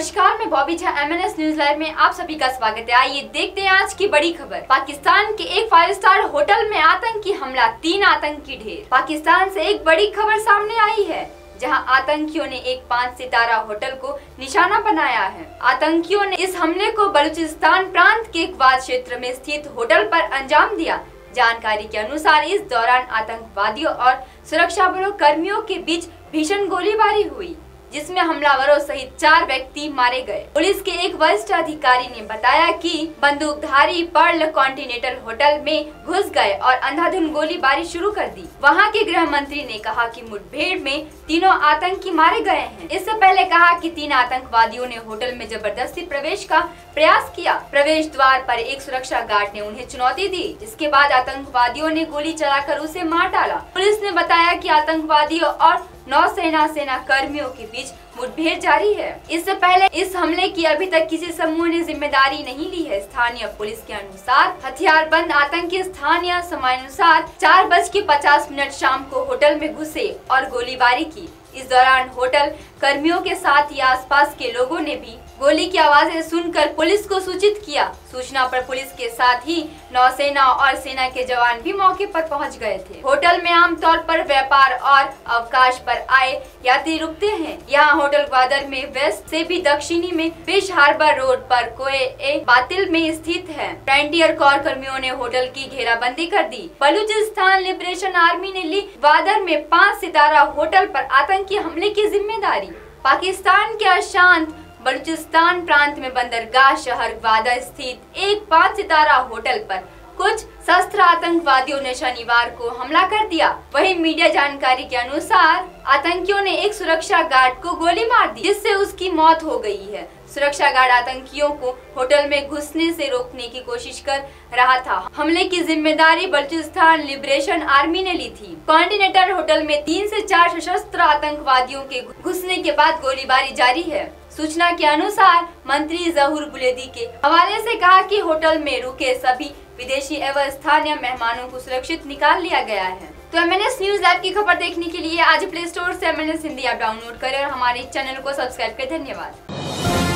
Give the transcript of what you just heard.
नमस्कार, मैं Bobby Jha M N S news live में आप सभी का स्वागत है। आइए देखते हैं आज की बड़ी खबर। पाकिस्तान के एक फाइव स्टार होटल में आतंकी हमला, तीन आतंकी ढेर। पाकिस्तान से एक बड़ी खबर सामने आई है, जहाँ आतंकियों ने एक पाँच सितारा होटल को निशाना बनाया है। आतंकियों ने इस हमले को बलूचिस्तान प्रांत के एक वाद क्षेत्र में स्थित होटल पर अंजाम दिया। जानकारी के अनुसार इस दौरान आतंकवादियों और सुरक्षा बलों कर्मियों के बीच भीषण गोलीबारी हुई। जिसमें हमलावरों सहित चार व्यक्ति मारे गए। पुलिस के एक वरिष्ठ अधिकारी ने बताया कि बंदूकधारी पर्ल कॉन्टिनेंटल होटल में घुस गए और अंधाधुन गोलीबारी शुरू कर दी। वहाँ के गृह मंत्री ने कहा कि मुठभेड़ में तीनों आतंकी मारे गए हैं। इससे पहले कहा कि तीन आतंकवादियों ने होटल में ज़बरदस्ती प्रवेश का प्रयास किया। प्रवेश द्वार पर एक सुरक्षा गार्ड ने उन्हें चुनौती दी। जिसके बाद आतंकवादियों ने गोली चलाकर उसे मार डाला। पुलिस ने बताया कि आतंकवादियों और नौसेना सेना कर्मियों के बीच मुठभेड़ जारी है। इससे पहले इस हमले की अभी तक किसी समूह ने ज़िम्मेदारी नहीं ली है। स्थानीय पुलिस के अनुसार हथियार बंद आतंकी स्थानीय समय अनुसार चार बज के पचास मिनट शाम को होटल में घुसे और गोलीबारी की। इस दौरान होटल कर्मियों के साथ ही आसपास के लोगों ने भी गोली की आवाज़ें सुनकर पुलिस को सूचित किया। सूचना पर पुलिस के साथ ही नौसेना और सेना के जवान भी मौके पर पहुँच गए थे। होटल में आमतौर पर व्यापार और अवकाश पर आए यात्री रुकते हैं। यहाँ होटल ग्वादर में, वेस्ट से भी दक्षिणी में फ़िश हार्बर रोड पर कोए बातिल में स्थित है। फ्रंटियर कौर कर्मियों ने होटल की घेराबंदी कर दी। बलूचिस्तान लिबरेशन आर्मी ने ली ग्वादर में पाँच सितारा होटल पर आतंकी हमले की ज़िम्मेदारी। पाकिस्तान के अशांत बलूचिस्तान प्रांत में बंदरगाह शहर ग्वादर स्थित एक पाँच सितारा होटल पर कुछ शस्त्र आतंकवादियों ने शनिवार को हमला कर दिया। वही मीडिया जानकारी के अनुसार आतंकियों ने एक सुरक्षा गार्ड को गोली मार दी, जिससे उसकी मौत हो गई है। सुरक्षा गार्ड आतंकियों को होटल में घुसने से रोकने की कोशिश कर रहा था। हमले की ज़िम्मेदारी बलूचिस्तान लिबरेशन आर्मी ने ली थी। कॉन्टिनेंटल होटल में तीन से चार सशस्त्र आतंकवादियों के घुसने के बाद गोलीबारी जारी है। सूचना के अनुसार मंत्री जहूर बुलेदी के हवाले से कहा कि होटल में रुके सभी विदेशी एवं स्थानीय मेहमानों को सुरक्षित निकाल लिया गया है। तो M N S news live की खबर देखने के लिए आज प्ले स्टोर ऐसी M N S Hindi app download करें और हमारे चैनल को सब्सक्राइब करें। धन्यवाद।